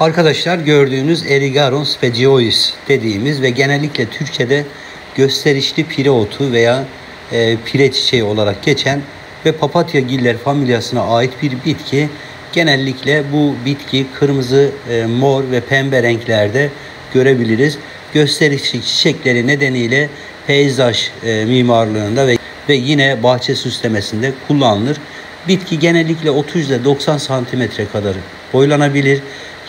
Arkadaşlar gördüğünüz Erigaron speciosus dediğimiz ve genellikle Türkçe'de gösterişli pire otu veya e, pire çiçeği olarak geçen ve papatya giller familyasına ait bir bitki. Genellikle bu bitki kırmızı, e, mor ve pembe renklerde görebiliriz. Gösterişli çiçekleri nedeniyle peyzaj e, mimarlığında ve ve yine bahçe süslemesinde kullanılır. Bitki genellikle 30 ile 90 santimetre kadar boylanabilir.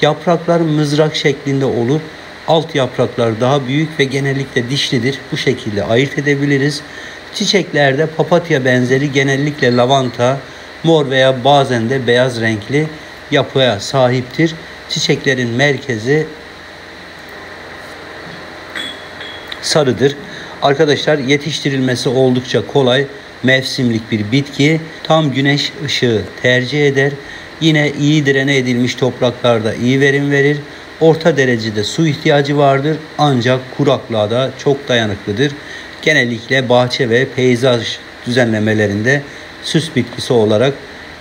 Yapraklar mızrak şeklinde olur. Alt yapraklar daha büyük ve genellikle dişlidir. Bu şekilde ayırt edebiliriz. Çiçeklerde papatya benzeri genellikle lavanta, mor veya bazen de beyaz renkli yapıya sahiptir. Çiçeklerin merkezi sarıdır. Arkadaşlar yetiştirilmesi oldukça kolay. Mevsimlik bir bitki. Tam güneş ışığı tercih eder. Yine iyi direne edilmiş topraklarda iyi verim verir. Orta derecede su ihtiyacı vardır ancak kuraklığa da çok dayanıklıdır. Genellikle bahçe ve peyzaj düzenlemelerinde süs bitkisi olarak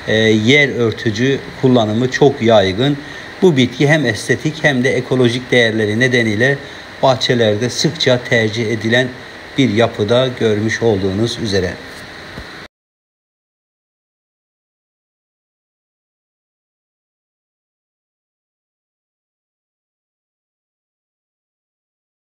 e, yer örtücü kullanımı çok yaygın. Bu bitki hem estetik hem de ekolojik değerleri nedeniyle bahçelerde sıkça tercih edilen bir yapıda görmüş olduğunuz üzere.